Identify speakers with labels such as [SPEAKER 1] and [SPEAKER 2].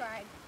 [SPEAKER 1] subscribe.